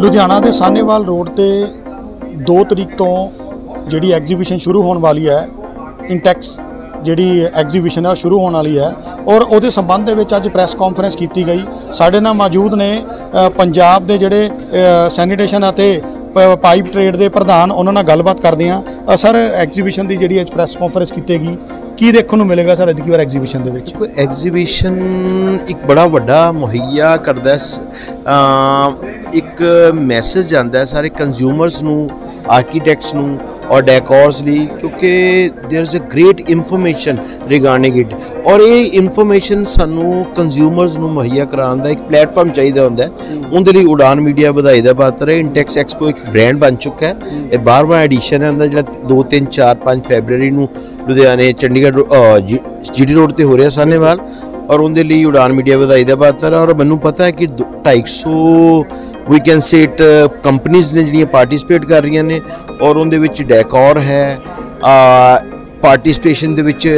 ਲੁਧਿਆਣਾ ਦੇ ਸਾਨੇਵਾਲ ਰੋਡ ਤੇ 2 ਤਰੀਕ ਤੋਂ ਜਿਹੜੀ ਐਗਜ਼ੀਬਿਸ਼ਨ ਸ਼ੁਰੂ ਹੋਣ ਵਾਲੀ ਹੈ, ਇੰਟੈਕਸ ਜਿਹੜੀ ਐਗਜ਼ੀਬਿਸ਼ਨ ਹੈ ਉਹ ਸ਼ੁਰੂ ਹੋਣ ਵਾਲੀ ਹੈ ਔਰ ਉਹਦੇ ਸੰਬੰਧ ਦੇ ਵਿੱਚ ਅੱਜ ਪ੍ਰੈਸ ਕਾਨਫਰੰਸ ਕੀਤੀ ਗਈ। ਸਾਡੇ ਨਾਲ ਮੌਜੂਦ ਨੇ ਪੰਜਾਬ ਦੇ ਜਿਹੜੇ ਸੈਨੀਟੇਸ਼ਨ ਅਤੇ ਪਾਈਪ ਟ੍ਰੇਡ ਦੇ ਪ੍ਰਧਾਨ, ਉਹਨਾਂ ਨਾਲ ਗੱਲਬਾਤ ਕਰਦੇ ਹਾਂ। ਸਰ, ਐਗਜ਼ੀਬਿਸ਼ਨ ਦੀ ਜਿਹੜੀ ਅੱਜ ਪ੍ਰੈਸ ਕਾਨਫਰੰਸ ਕੀਤੇਗੀ ਕੀ ਦੇਖਣ ਨੂੰ ਮਿਲੇਗਾ ਸਰ ਅੱਜ ਕੀ ਵਾਰ ਐਗਜ਼ੀਬਿਸ਼ਨ ਦੇ ਵਿੱਚ? ਕੋਈ ਐਗਜ਼ੀਬਿਸ਼ਨ ਇੱਕ ਬੜਾ ਵੱਡਾ ਮੁਹੱਈਆ ਕਰਦਾ ਸ- ਇੱਕ ਮੈਸੇਜ ਜਾਂਦਾ ਹੈ ਸਾਰੇ ਕੰਜ਼ਿਊਮਰਸ ਨੂੰ ਆਰਕੀਟੈਕਟਸ ਨੂੰ ਔਰ ਡੈਕੋਰਸ ਲਈ ਕਿਉਂਕਿ there is a great information regarding it ਔਰ ਇਹ ਇਨਫੋਰਮੇਸ਼ਨ ਸਾਨੂੰ ਕੰਜ਼ਿਊਮਰਸ ਨੂੰ ਮੁਹੱਈਆ ਕਰਾਉਣ ਦਾ ਇੱਕ ਪਲੇਟਫਾਰਮ ਚਾਹੀਦਾ ਹੁੰਦਾ ਹੈ ਉਹਦੇ ਲਈ ਉਡਾਨ ਮੀਡੀਆ ਵਧਾਈ ਦਾ ਪਾਤਰ ਹੈ ਇੰਟੈਕਸ ਐਕਸਪੋ ਇੱਕ ਬ੍ਰਾਂਡ ਬਣ ਚੁੱਕਾ ਹੈ ਇਹ 12ਵਾਂ ਐਡੀਸ਼ਨ ਹੈ ਇਹਦਾ ਜਿਹੜਾ 2 3 4 5 ਫੈਬਰੂਅਰੀ ਨੂੰ ਲੁਧਿਆਣੇ ਚੰਡੀਗੜ੍ਹ ਜੀਟੀ ਰੋਡ ਤੇ ਹੋ ਰਿਹਾ ਸਾਹਨੇਵਾਲ ਔਰ ਉਹਦੇ ਲਈ ਉਡਾਨ ਮੀਡੀਆ ਵਧਾਈ ਦਾ ਪਾਤਰ ਹੈ ਔਰ ਮੈਨੂੰ ਪਤਾ ਹੈ ਕਿ ਦੋ- 250 ਵੀ ਕੈਨ ਸੇ ਇਟ ਕੰਪਨੀਆਂ ਨੇ ਜਿਹੜੀਆਂ ਪਾਰਟਿਸਿਪੇਟ ਕਰ ਰਹੀਆਂ ਨੇ ਔਰ ਉਹਦੇ ਵਿੱਚ ਡੈਕੋਰ ਹੈ ਪਾਰਟਿਸਿਪੇਸ਼ਨ ਦੇ ਵਿੱਚ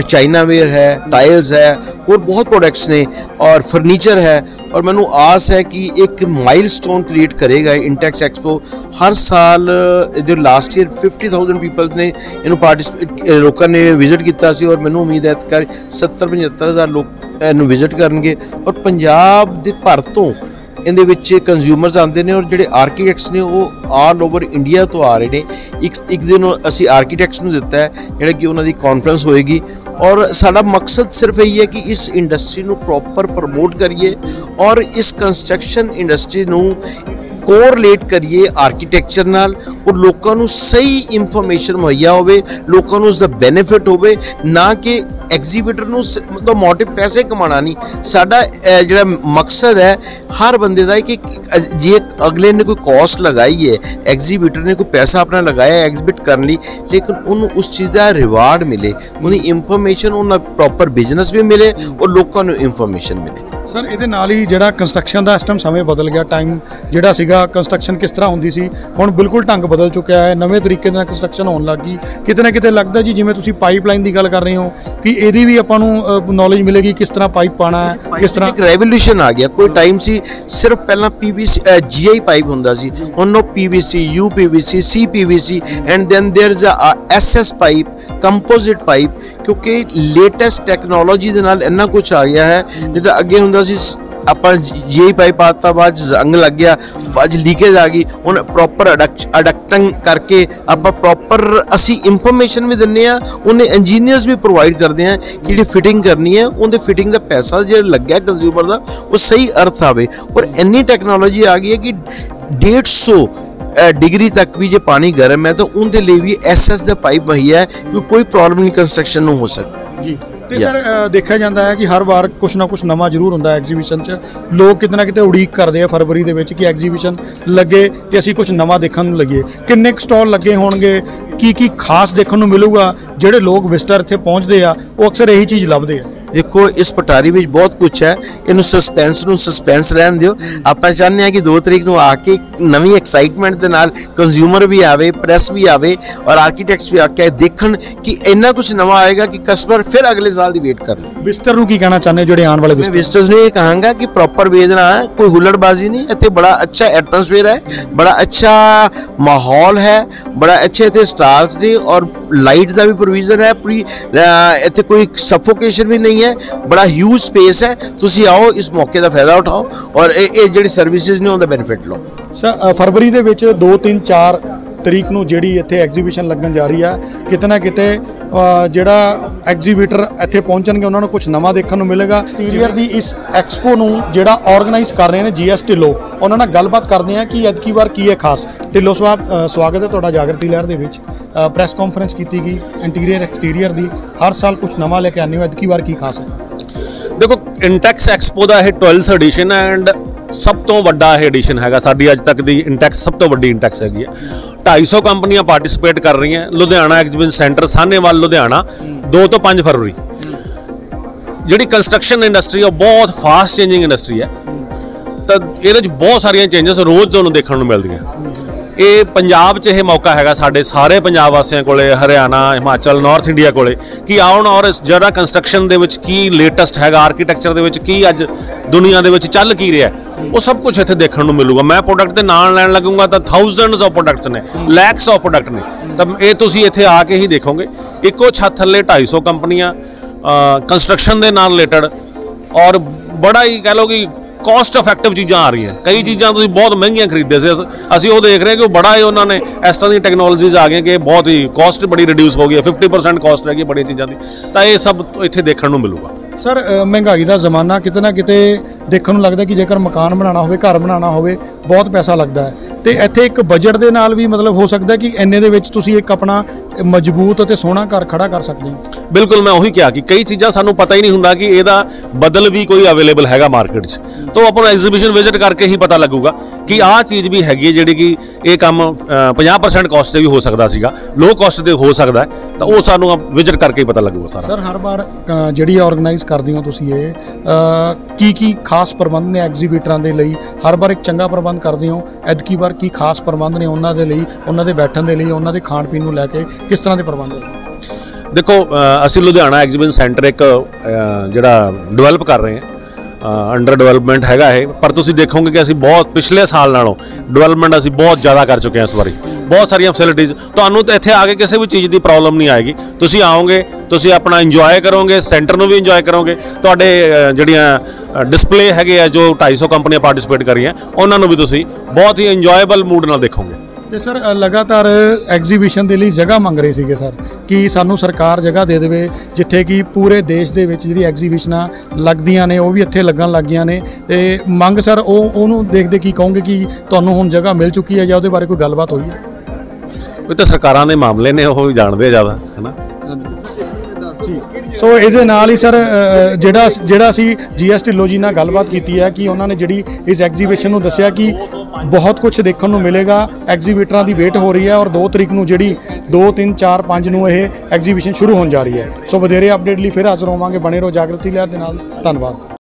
ਚਾਈਨਾ ਵੇਅਰ ਹੈ ਟਾਇਲਸ ਹੈ, ਹੋਰ ਬਹੁਤ ਪ੍ਰੋਡਕਟਸ ਨੇ ਔਰ ਫਰਨੀਚਰ ਹੈ ਔਰ ਮੈਨੂੰ ਆਸ ਹੈ ਕਿ ਇੱਕ ਮਾਈਲਸਟੋਨ ਕ੍ਰੀਏਟ ਕਰੇਗਾ ਇੰਟੈਕਸ ਐਕਸਪੋ ਹਰ ਸਾਲ ਜੋ ਲਾਸਟ ਈਅਰ 50000 ਪੀਪਲਸ ਨੇ ਇਹਨੂੰ ਪਾਰਟਿਸਿਪੇਟ ਲੋਕਾਂ ਨੇ ਵਿਜ਼ਿਟ ਕੀਤਾ ਸੀ ਔਰ ਮੈਨੂੰ ਉਮੀਦ ਹੈ ਕਿ 70 75000 ਲੋਕ ਇਹਨੂੰ ਵਿਜ਼ਿਟ ਕਰਨਗੇ ਔਰ ਪੰਜਾਬ ਦੇ ਭਰ ਤੋਂ ਇਹਦੇ ਵਿੱਚ ਕੰਜ਼ਿਊਮਰਸ ਆਉਂਦੇ ਨੇ ਔਰ ਜਿਹੜੇ ਆਰਕੀਟੈਕਟਸ ਨੇ ਉਹ ਆਲ ਓਵਰ ਇੰਡੀਆ ਤੋਂ ਆ ਰਹੇ ਨੇ। ਇੱਕ ਇੱਕ ਦਿਨ ਅਸੀਂ ਆਰਕੀਟੈਕਟਸ ਨੂੰ ਦਿੱਤਾ ਹੈ, ਜਿਹੜਾ ਕਿ ਉਹਨਾਂ ਦੀ ਕਾਨਫਰੰਸ ਹੋਏਗੀ। ਔਰ ਸਾਡਾ ਮਕਸਦ ਸਿਰਫ ਇਹੀ ਹੈ ਕਿ ਇਸ ਇੰਡਸਟਰੀ ਨੂੰ ਪ੍ਰੋਪਰ ਪ੍ਰਮੋਟ ਕਰੀਏ ਔਰ ਇਸ ਕੰਸਟਰਕਸ਼ਨ ਇੰਡਸਟਰੀ ਨੂੰ ਕੋਰਲੇਟ ਕਰੀਏ ਆਰਕੀਟੈਕਚਰ ਨਾਲ ਔਰ ਲੋਕਾਂ ਨੂੰ ਸਹੀ ਇਨਫੋਰਮੇਸ਼ਨ ਮੁਹੱਈਆ ਹੋਵੇ, ਲੋਕਾਂ ਨੂੰ ਉਸ ਦਾ ਬੈਨੀਫਿਟ ਹੋਵੇ, ਨਾ ਕਿ ਐਗਜ਼ੀਬਿਟਰ ਨੂੰ ਸ- ਮਤਲਬ ਮੋਟਿਵ ਪੈਸੇ ਕਮਾਉਣਾ ਨਹੀਂ। ਸਾਡਾ ਜਿਹੜਾ ਮਕਸਦ ਹੈ, ਹਰ ਬੰਦੇ ਦਾ ਕਿ ਜੇ ਅਗਲੇ ਨੇ ਕੋਈ ਕਾਸਟ ਲਗਾਈ ਹੈ ਐਗਜ਼ੀਬਿਟਰ ਨੇ ਕੋਈ ਪੈਸਾ ਆਪਣਾ ਲਗਾਇਆ ਐਗਜੀਬਿਟ ਕਰਨ ਲਈ, ਲੇਕਿਨ ਉਹਨੂੰ ਉਸ ਚੀਜ਼ ਦਾ ਰਿਵਾਰਡ ਮਿਲੇ, ਉਹਦੀ ਇਨਫੋਰਮੇਸ਼ਨ ਉਹਨਾਂ ਪ੍ਰੋਪਰ ਬਿਜ਼ਨਸ ਵੀ ਮਿਲੇ ਔਰ ਲੋਕਾਂ ਨੂੰ ਇਨਫੋਰਮੇਸ਼ਨ ਮਿਲੇ। ਸਰ ਇਹਦੇ ਨਾਲ ਹੀ ਜਿਹੜਾ ਕੰਸਟਰਕਸ਼ਨ ਦਾ ਸਿਸਟਮ ਸਮੇਂ ਬਦਲ ਗਿਆ ਟਾਈਮ ਜਿਹੜਾ ਸੀਗਾ ਕੰਸਟਰਕਸ਼ਨ ਕਿਸ ਤਰ੍ਹਾਂ ਹੁੰਦੀ ਸੀ ਹੁਣ ਬਿਲਕੁਲ ਢੰਗ ਬਦਲ ਚੁੱਕਿਆ ਹੈ ਨਵੇਂ ਤਰੀਕੇ ਦੇ ਨਾਲ ਕੰਸਟਰਕਸ਼ਨ ਹੋਣ ਲੱਗ ਗਈ ਕਿਤੇ ਨਾ ਕਿਤੇ ਲੱਗਦਾ ਜੀ ਜਿਵੇਂ ਤੁਸੀਂ ਪਾਈਪਲਾਈਨ ਦੀ ਗੱਲ ਕਰ ਰਹੇ ਹੋ ਕਿ ਇਹਦੀ ਵੀ ਆਪਾਂ ਨੂੰ ਨੌਲੇਜ ਮਿਲੇਗੀ ਕਿਸ ਤਰ੍ਹਾਂ ਪਾਈਪ ਪਾਣਾ ਹੈ ਕਿਸ ਤਰ੍ਹਾਂ ਇੱਕ ਰੈਵੋਲੂਸ਼ਨ ਆ ਗਿਆ ਕੋਈ ਟਾਈਮ ਸੀ ਸਿਰਫ ਪਹਿਲਾਂ ਪੀਵੀਸੀ ਜੀਆਈ ਪਾਈਪ ਹੁੰਦਾ ਸੀ ਹੁਣ ਉਹ PVC UPVC CPVC and then there is a SS pipe composite pipe, ਕਿਉਂਕਿ ਲੇਟੈਸਟ ਟੈਕਨੋਲੋਜੀ ਦੇ ਨਾਲ ਇੰਨਾ ਕੁਝ ਆ ਗਿਆ ਹੈ ਨਹੀਂ ਤਾਂ ਅੱਗੇ ਹੁੰਦਾ ਸੀ ਆਪਾਂ ਜੀਆਈ ਪਾਈਪ ਆਤਾ ਬਾਅਦ 'ਚ ਜ਼ੰਗ ਲੱਗ ਗਿਆ, ਬਾਅਦ 'ਚ ਲੀਕੇਜ ਆ ਗਈ, ਹੁਣ ਪ੍ਰੋਪਰ ਅਡਕਟਿੰਗ ਕਰਕੇ ਆਪਾਂ ਪ੍ਰੋਪਰ ਅਸੀਂ ਇਨਫੋਰਮੇਸ਼ਨ ਵੀ ਦਿੰਨੇ ਆ ਉਹਨੇ ਇੰਜੀਨੀਅਰਸ ਵੀ ਪ੍ਰੋਵਾਈਡ ਕਰਦੇ ਆ ਕਿ ਜਿਹੜੀ ਫਿਟਿੰਗ ਕਰਨੀ ਹੈ, ਉਹਦੇ ਫਿਟਿੰਗ ਦਾ ਪੈਸਾ ਜਿਹੜਾ ਲੱਗਿਆ ਕੰਜ਼ਿਊਮਰ ਦਾ, ਉਹ ਸਹੀ ਅਰਥ ਆਵੇ। ਔਰ ਇੰਨੀ ਟੈਕਨੋਲੋਜੀ ਆ ਗਈ ਹੈ ਕਿ 150 ਡਿਗਰੀ ਤੱਕ ਵੀ ਜੇ ਪਾਣੀ ਗਰਮ ਹੈ ਤਾਂ ਉਹਦੇ ਲਈ ਵੀ ਐਸਐਸ ਦਾ ਪਾਈਪ ਮੁਹੱਈਆ ਹੈ ਕਿ ਕੋਈ ਪ੍ਰੋਬਲਮ ਨਹੀਂ ਕੰਸਟਰਕਸ਼ਨ ਨੂੰ ਹੋ ਸਕਦੀ। ਜੀ। ਤੇ. ਸਰ ਦੇਖਿਆ ਜਾਂਦਾ ਹੈ ਕਿ ਹਰ ਵਾਰ ਕੁਛ ਨਾ ਕੁਛ ਨਵਾਂ ਜ਼ਰੂਰ ਹੁੰਦਾ ਹੈ ਐਗਜ਼ੀਬਿਸ਼ਨ 'ਚ। ਲੋਕ ਕਿਤੇ ਨਾ ਕਿਤੇ ਉਡੀਕ ਕਰਦੇ ਆ ਫਰਵਰੀ ਦੇ ਵਿੱਚ ਕਿ ਐਗਜ਼ੀਬਿਸ਼ਨ ਲੱਗੇ ਤੇ ਅਸੀਂ ਕੁਝ ਨਵਾਂ ਦੇਖਣ ਨੂੰ ਲੱਗੀਏ ਕਿੰਨੇ ਕੁ ਸਟਾਲ ਲੱਗੇ ਹੋਣਗੇ? ਕੀ ਕੀ ਖਾਸ ਦੇਖਣ ਨੂੰ ਮਿਲੂਗਾ? ਜਿਹੜੇ ਲੋਕ ਵਿਜ਼ਟਰ ਇੱਥੇ ਪਹੁੰਚਦੇ ਆ ਉਹ ਅਕਸਰ ਇਹੀ ਚੀਜ਼ ਲੱਭਦੇ ਆ। ਦੇਖੋ ਇਸ ਪਟਾਰੀ ਵਿੱਚ ਬਹੁਤ ਕੁਝ ਹੈ। ਇਹਨੂੰ ਸਸਪੈਂਸ ਨੂੰ ਸਸਪੈਂਸ ਰਹਿਣ ਦਿਓ। ਆਪਾਂ ਚਾਹੁੰਦੇ ਹਾਂ ਕਿ 2 ਤਰੀਕ ਨੂੰ ਆ ਕੇ ਨਵੀਂ ਐਕਸਾਈਟਮੈਂਟ ਦੇ ਨਾਲ ਕੰਜ਼ਿਊਮਰ ਵੀ ਆਵੇ ਪ੍ਰੈਸ ਵੀ ਆਵੇ ਔਰ ਆਰਕੀਟੈਕਟਸ ਵੀ ਆ ਕੇ ਦੇਖਣ ਕਿ ਇੰਨਾ ਕੁਝ ਨਵਾਂ ਆਏਗਾ ਕਿ ਕਸਟਮਰ ਫਿਰ ਅਗਲੇ ਸਾਲ ਦੀ ਵੇਟ ਕਰ ਲੈ ਵਿਜ਼ਟਰ ਨੂੰ ਕੀ ਕਹਿਣਾ ਚਾਹੁੰਦੇ ਜਿਹੜੇ ਆਉਣ ਵਾਲੇ ਵਿਜ਼ਟਰਸ ਨੂੰ ਇਹ ਕਹਾਂਗਾ ਕਿ ਪ੍ਰੋਪਰ ਵੇ ਦੇ ਨਾਲ ਕੋਈ ਹੁੱਲੜਬਾਜ਼ੀ ਨਹੀਂ ਇੱਥੇ ਬੜਾ ਅੱਛਾ ਐਟਮੋਸਫੇਅਰ ਹੈ ਬੜਾ ਅੱਛਾ ਮਾਹੌਲ ਹੈ ਬੜਾ ਅੱਛੇ ਇੱਥੇ ਸਟਾਰਸ ਨੇ ਔਰ ਲਾਈਟ ਦਾ ਵੀ ਪ੍ਰੋਵੀਜ਼ਨ ਹੈ ਪੂਰੀ ਇੱਥੇ ਕੋਈ ਸਫੋਕੇਸ਼ਨ ਵੀ ਨਹੀਂ ਹੈ, ਬੜਾ ਹਿਊਜ ਸਪੇਸ ਹੈ। ਤੁਸੀਂ ਆਓ, ਇਸ ਮੌਕੇ ਦਾ ਫਾਇਦਾ ਉਠਾਓ ਔਰ ਇਹ ਇਹ ਜਿਹੜੀ ਸਰਵਿਸਿਜ਼ ਨੇ, ਉਹਦਾ ਬੈਨੀਫਿਟ ਲਓ। ਸਰ ਫਰਵਰੀ ਦੇ ਵਿੱਚ 2 3 4 ਤਰੀਕ ਨੂੰ ਜਿਹੜੀ ਇੱਥੇ ਐਗਜ਼ੀਬਿਸ਼ਨ ਲੱਗਣ ਜਾ ਰਹੀ ਆ, ਕਿਤੇ ਨਾ ਕਿਤੇ ਜਿਹੜਾ ਐਗਜ਼ੀਬਿਟਰ ਇੱਥੇ ਪਹੁੰਚਣਗੇ, ਉਹਨਾਂ ਨੂੰ ਕੁਝ ਨਵਾਂ ਦੇਖਣ ਨੂੰ ਮਿਲੇਗਾ। ਐਕਸਟੀਰੀਅਰ ਦੀ ਇਸ ਐਕਸਪੋ ਨੂੰ ਜਿਹੜਾ ਆਰਗੇਨਾਈਜ਼ ਕਰ ਰਹੇ ਨੇ ਜੀਐਸ ਢਿੱਲੋਂ ਉਹਨਾਂ ਨਾਲ ਗੱਲਬਾਤ ਕਰਦੇ ਆ ਕਿ ਐਤਕੀ ਵਾਰ ਕੀ ਹੈ ਖਾਸ। ਢਿੱਲੋਂ ਸਾਹਿਬ ਸਵਾਗਤ ਹੈ ਤੁਹਾਡਾ ਜਾਗਰਤੀ ਲਹਿਰ ਦੇ ਵਿੱਚ। ਪ੍ਰੈਸ ਕਾਨਫਰੰਸ ਕੀਤੀ ਗਈ ਇੰਟੀਰੀਅਰ ਐਕਸਟੀਰੀਅਰ ਦੀ। ਹਰ ਸਾਲ ਕੁਝ ਨਵਾਂ ਲੈ ਕੇ ਆਉਂਦੇ ਹੋ ਐਤਕੀ ਵਾਰ ਕੀ ਖਾਸ ਹੈ? ਦੇਖੋ ਇੰਟੈਕਸ ਐਕਸਪੋ ਦਾ ਇਹ 12th ਐਡੀਸ਼ਨ ਐਂਡ ਸਭ ਤੋਂ ਵੱਡਾ ਇਹ ਐਡੀਸ਼ਨ ਹੈਗਾ। ਸਾਡੀ ਅੱਜ ਤੱਕ ਦੀ ਇੰਟੈਕਸ ਸਭ ਤੋਂ ਵੱਡੀ ਇੰਟੈਕਸ ਹੈਗੀ ਹੈ। 250 ਕੰਪਨੀਆਂ ਪਾਰਟਿਸਿਪੇਟ ਕਰ ਰਹੀਆਂ ਲੁਧਿਆਣਾ ਐਗਜ਼ੀਬਿਸ਼ਨ ਸੈਂਟਰ ਸਾਹਨੇਵਾਲ, ਲੁਧਿਆਣਾ। 2 ਤੋਂ 5 ਫਰਵਰੀ। ਜਿਹੜੀ ਕੰਸਟਰਕਸ਼ਨ ਇੰਡਸਟਰੀ ਉਹ ਬਹੁਤ ਫਾਸਟ ਚੇਂਜਿੰਗ ਇੰਡਸਟਰੀ ਹੈ। ਤਾਂ ਇਹਦੇ ਵਿੱਚ ਬਹੁਤ ਸਾਰੀਆਂ ਚੇਂਜਸ ਰੋਜ਼ ਤੁਹਾਨੂੰ ਦੇਖਣ ਨੂੰ ਮਿਲਦੀਆਂ। ਇਹ ਪੰਜਾਬ 'ਚ ਇਹ ਮੌਕਾ ਹੈਗਾ ਸਾਡੇ ਸਾਰੇ ਪੰਜਾਬ ਵਾਸੀਆਂ ਕੋਲੇ, ਹਰਿਆਣਾ, ਹਿਮਾਚਲ ਨਾਰਥ ਇੰਡੀਆ ਕੋਲੇ, ਕਿ ਆਉਣ ਔਰ ਜਿਹੜਾ ਕੰਸਟਰਕਸ਼ਨ ਦੇ ਵਿੱਚ ਕੀ ਲੇਟੈਸਟ ਹੈਗਾ ਆਰਕੀਟੈਕਚਰ ਦੇ ਵਿੱਚ ਕੀ ਅੱਜ ਦੁਨੀਆ ਦੇ ਵਿੱਚ ਚੱਲ ਕੀ ਰਿਹਾ ਉਹ ਸਭ ਕੁਝ ਇੱਥੇ ਦੇਖਣ ਨੂੰ ਮਿਲੂਗਾ। ਮੈਂ ਪ੍ਰੋਡਕਟ ਦੇ ਨਾਲ ਲੈਣ ਲੱਗੂਗਾ ਤਾਂ ਥਾਊਜ਼ੈਂਡਸ ਆਫ ਪ੍ਰੋਡਕਟਸ ਨੇ ਲੈਕਸ ਆਫ ਪ੍ਰੋਡਕਟ ਨੇ। ਤਾਂ ਇਹ ਤੁਸੀਂ ਇੱਥੇ ਆ ਕੇ ਹੀ ਦੇਖੋਗੇ। ਇੱਕੋ ਛੱਤ ਥੱਲੇ 250 ਕੰਪਨੀਆਂ ਕੰਸਟਰਕਸ਼ਨ ਦੇ ਨਾਲ ਰਿਲੇਟਡ ਔਰ ਬੜਾ ਹੀ ਕਹਿ ਲਓ ਕਿ ਕਾਸਟ ਇਫੈਕਟਿਵ ਚੀਜ਼ਾਂ ਆ ਰਹੀਆਂ। ਕਈ ਚੀਜ਼ਾਂ ਤੁਸੀਂ ਬਹੁਤ ਮਹਿੰਗੀਆਂ ਖਰੀਦਦੇ ਸੀ। ਅਸ- ਅਸੀਂ ਉਹ ਦੇਖ ਰਹੇ ਹਾਂ ਕਿ ਉਹ ਬੜਾ ਹੀ ਉਹਨਾਂ ਨੇ ਇਸ ਤਰ੍ਹਾਂ ਦੀ ਟੈਕਨੋਲੋਜੀਜ਼ ਆ ਗਈਆਂ ਕਿ ਬਹੁਤ ਹੀ ਕਾਸਟ ਬੜੀ ਰਿਡਿਊਸ ਹੋ ਗਈ ਹੈ। 50% ਕਾਸਟ ਗਈ ਬੜੀਆਂ ਚੀਜ਼ਾਂ ਦੀ। ਤਾਂ ਇਹ ਸਭ ਇੱਥੇ ਦੇਖਣ ਨੂੰ ਮਿਲੂਗਾ। ਸਰ ਮਹਿੰਗਾਈ ਦਾ ਜ਼ਮਾਨਾ ਕਿਤੇ ਨਾ ਕਿਤੇ ਦੇਖਣ ਨੂੰ ਲੱਗਦਾ ਕਿ ਜੇਕਰ ਮਕਾਨ ਬਣਾਉਣਾ ਹੋਵੇ ਘਰ ਬਣਾਉਣਾ ਹੋਵੇ ਬਹੁਤ ਪੈਸਾ ਲੱਗਦਾ ਹੈ। ਤੇ ਇੱਥੇ ਇੱਕ ਬਜਟ ਦੇ ਨਾਲ ਵੀ ਮਤਲਬ ਹੋ ਸਕਦਾ ਕਿ ਇੰਨੇ ਦੇ ਵਿੱਚ ਤੁਸੀਂ ਇੱਕ ਆਪਣਾ ਮਜ਼ਬੂਤ ਅਤੇ ਸੋਹਣਾ ਘਰ ਖੜਾ ਕਰ ਸਕਦੇ ਹੋ। ਬਿਲਕੁਲ ਮੈਂ ਉਹੀ ਕਿਹਾ ਕਿ ਕਈ ਚੀਜ਼ਾਂ ਸਾਨੂੰ ਪਤਾ ਹੀ ਨਹੀਂ ਹੁੰਦਾ ਕਿ ਇਹਦਾ ਬਦਲ ਵੀ ਕੋਈ ਅਵੇਲੇਬਲ ਹੈਗਾ ਮਾਰਕੀਟ 'ਚ। ਤਾਂ ਆਪਾਂ ਨੂੰ ਐਗਜ਼ੀਬਿਸ਼ਨ ਵਿਜ਼ਿਟ ਕਰਕੇ ਹੀ ਪਤਾ ਲੱਗੂਗਾ ਕਿ ਆਹ ਚੀਜ਼ ਵੀ ਹੈਗੀ ਹੈ ਜਿਹੜੀ ਕਿ ਇਹ ਕੰਮ ਅ, 50% ਕਾਸਟ ਤੇ ਵੀ ਹੋ ਸਕਦਾ ਸੀਗਾ। ਲੋ ਕਾਸਟ ਤੇ ਹੋ ਸਕਦਾ ਤਾਂ ਉਹ ਸਾਨੂੰ ਵਿਜ਼ਿਟ ਕਰਕੇ ਹੀ ਪਤਾ ਲੱਗੂਗਾ ਸਾਰਾ। ਸਰ ਹਰ ਵਾਰ ਜਿਹੜੀ ਆਰਗੇਨਾਈਜ਼ ਕਰਦੇ ਹੋ ਤੁਸੀਂ ਇਹ ਕੀ ਕੀ ਖਾਸ ਪ੍ਰਬੰਧ ਨੇ ਐਗਜ਼ੀਬਿਟਰਾਂ ਦੇ ਲਈ? ਹਰ ਵਾਰ ਇੱਕ ਚੰਗਾ ਪ੍ਰਬੰਧ ਕਰਦੇ ਹੋ। ਐਤਕੀ ਵਾਰ ਕੀ ਖਾਸ ਪ੍ਰਬੰਧ ਨੇ ਉਹਨਾਂ ਦੇ ਲਈ, ਉਹਨਾਂ ਦੇ ਬੈਠਣ ਦੇ ਲਈ, ਉਹਨਾਂ ਦੇ ਖਾਣ ਪੀਣ ਨੂੰ ਲੈ ਕੇ ਕਿਸ ਤਰ੍ਹਾਂ ਦੇ ਪ੍ਰਬੰਧ ਨੇ? ਦੇਖੋ ਅਸੀਂ ਲੁਧਿਆਣਾ ਐਗਜ਼ੀਬਿਸ਼ਨ ਸੈਂਟਰ ਇੱਕ ਜਿਹੜਾ ਡਿਵੈਲਪ ਕਰ ਰਹੇ ਹਾਂ। ਅੰਡਰ ਡਿਵੈਲਪਮੈਂਟ ਹੈਗਾ ਇਹ। ਪਰ ਤੁਸੀਂ ਦੇਖੋਗੇ ਕਿ ਅਸੀਂ ਬਹੁਤ ਪਿਛਲੇ ਸਾਲ ਨਾਲੋਂ ਡਿਵੈਲਪਮੈਂਟ ਅਸੀਂ ਬਹੁਤ ਜ਼ਿਆਦਾ ਕਰ ਚੁੱਕੇ ਹਾਂ ਇਸ ਵਾਰੀ। ਬਹੁਤ ਸਾਰੀਆਂ ਫੈਸਿਲਿਟੀਜ਼ ਤੁਹਾਨੂੰ ਤਾਂ ਇੱਥੇ ਆ ਕੇ ਕਿਸੇ ਵੀ ਚੀਜ਼ ਦੀ ਪ੍ਰੋਬਲਮ ਨਹੀਂ ਆਏਗੀ। ਤੁਸੀਂ ਆਓਗੇ, ਤੁਸੀਂ ਆਪਣਾ ਇੰਜੋਏ ਕਰੋਗੇ ਸੈਂਟਰ ਨੂੰ ਵੀ ਇੰਜੋਏ ਕਰੋਗੇ। ਤੁਹਾਡੇ ਜਿਹੜੀਆਂ ਡਿਸਪਲੇ ਹੈਗੇ ਆ, ਜੋ 250 ਕੰਪਨੀਆਂ ਪਾਰਟਿਸਿਪੇਟ ਕਰ ਰਹੀਆਂ, ਉਹਨਾਂ ਨੂੰ ਵੀ ਤੁਸੀਂ ਬਹੁਤ ਹੀ ਇੰਜੋਏਬਲ ਮੂਡ ਨਾਲ ਦੇਖੋਗੇ। ਤੇ ਸਰ ਲਗਾਤਾਰ ਐਗਜ਼ੀਬਿਸ਼ਨ ਦੇ ਲਈ ਜਗ੍ਹਾ ਮੰਗ ਰਹੇ ਸੀਗੇ ਸਰ ਕਿ ਸਾਨੂੰ ਸਰਕਾਰ ਜਗ੍ਹਾ ਦੇ ਦੇਵੇ ਜਿੱਥੇ ਕਿ ਪੂਰੇ ਦੇਸ਼ ਦੇ ਵਿੱਚ ਜਿਹੜੀ ਐਗਜ਼ੀਬਿਸ਼ਨਾਂ ਲੱਗਦੀਆਂ ਨੇ ਉਹ ਵੀ ਇੱਥੇ ਲੱਗਣ ਲੱਗ ਗਈਆਂ ਨੇ। ਤੇ ਮੰਗ ਸਰ ਉਹ ਉਹਨੂੰ ਦੇਖਦੇ ਕੀ ਕਹੋਗੇ ਕਿ ਤੁਹਾਨੂੰ ਹੁਣ ਜਗ੍ਹਾ ਮਿਲ ਚੁੱਕੀ ਹੈ ਜਾਂ ਉਹਦੇ ਬਾਰੇ ਕੋਈ ਗੱਲਬਾਤ ਹੋਈ ਹੈ? ਇਹ ਤਾਂ ਸਰਕਾਰਾਂ ਦੇ ਮਾਮਲੇ ਨੇ ਉਹ ਜਾਣਦੇ ਜ਼ਿਆਦਾ ਹੈਨਾ ਸੋ ਇਹਦੇ ਨਾਲ ਹੀ ਸਰ ਜਿਹੜਾ ਜਿਹੜਾ ਅਸੀਂ ਜੀਐਸ ਢਿੱਲੋਂ ਜੀ ਨਾਲ ਗੱਲਬਾਤ ਕੀਤੀ ਹੈ ਕਿ ਉਹਨਾਂ ਨੇ ਜਿਹੜੀ ਇਸ ਐਗਜ਼ੀਬਿਸ਼ਨ ਨੂੰ ਦੱਸਿਆ ਕਿ ਬਹੁਤ ਕੁਝ ਦੇਖਣ ਨੂੰ ਮਿਲੇਗਾ, ਐਗਜ਼ੀਬਿਟਰਾਂ ਦੀ ਵੇਟ ਹੋ ਰਹੀ ਹੈ ਔਰ 2 ਤਰੀਕ ਨੂੰ ਜਿਹੜੀ 2 3 4 5 ਨੂੰ ਇਹ ਐਗਜ਼ੀਬਿਸ਼ਨ ਸ਼ੁਰੂ ਹੋਣ ਜਾ ਰਹੀ ਹੈ। ਸੋ ਵਧੇਰੇ ਅਪਡੇਟ ਲਈ ਫਿਰ ਹਾਜ਼ਰ ਹੋਵਾਂਗੇ, ਬਣੇ ਰਹੋ ਜਾਗਰਤੀ ਲਹਿਰ ਦੇ ਨਾਲ। ਧੰਨਵਾਦ।